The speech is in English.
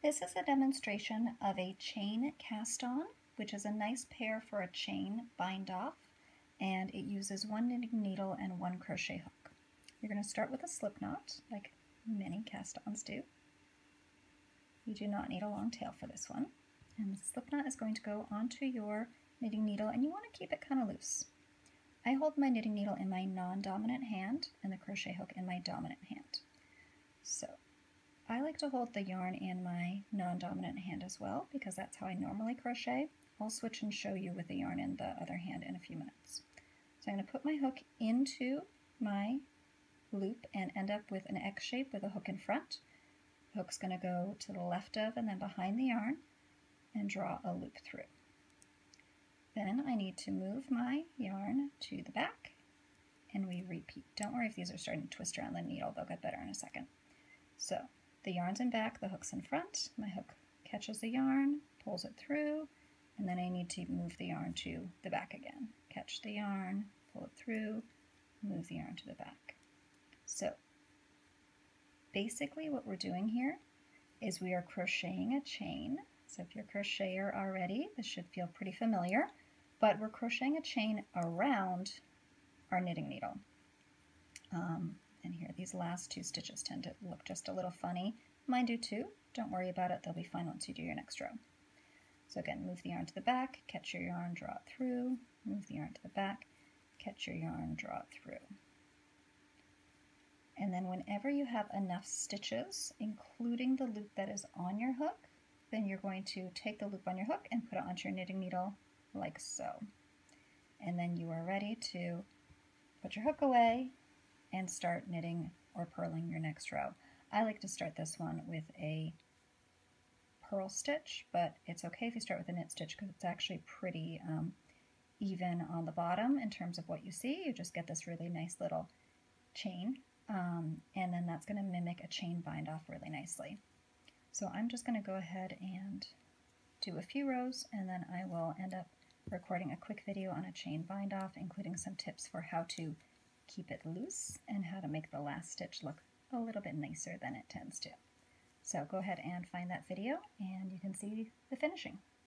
This is a demonstration of a chain cast on, which is a nice pair for a chain bind off, and it uses one knitting needle and one crochet hook. You're going to start with a slip knot, like many cast ons do. You do not need a long tail for this one. And the slip knot is going to go onto your knitting needle, and you want to keep it kind of loose. I hold my knitting needle in my non-dominant hand and the crochet hook in my dominant hand. So I like to hold the yarn in my non-dominant hand as well because that's how I normally crochet. I'll switch and show you with the yarn in the other hand in a few minutes. So I'm going to put my hook into my loop and end up with an X shape with a hook in front. The hook's going to go to the left of and then behind the yarn and draw a loop through. Then I need to move my yarn to the back and we repeat. Don't worry if these are starting to twist around the needle, they'll get better in a second. So the yarn's in back, the hook's in front. My hook catches the yarn, pulls it through, and then I need to move the yarn to the back again. Catch the yarn, pull it through, move the yarn to the back. So basically what we're doing here is we are crocheting a chain. So if you're a crocheter already, this should feel pretty familiar, but we're crocheting a chain around our knitting needle. Um, these last two stitches tend to look just a little funny. Mine do too. Don't worry about it, they'll be fine once you do your next row. So again, move the yarn to the back, catch your yarn, draw it through, move the yarn to the back, catch your yarn, draw it through. And then whenever you have enough stitches, including the loop that is on your hook, then you're going to take the loop on your hook and put it onto your knitting needle like so. And then you are ready to put your hook away, and start knitting or purling your next row. I like to start this one with a purl stitch, but it's okay if you start with a knit stitch because it's actually pretty um, even on the bottom in terms of what you see. You just get this really nice little chain, um, and then that's going to mimic a chain bind off really nicely. So I'm just going to go ahead and do a few rows, and then I will end up recording a quick video on a chain bind off, including some tips for how to keep it loose and how to make the last stitch look a little bit nicer than it tends to. So go ahead and find that video and you can see the finishing.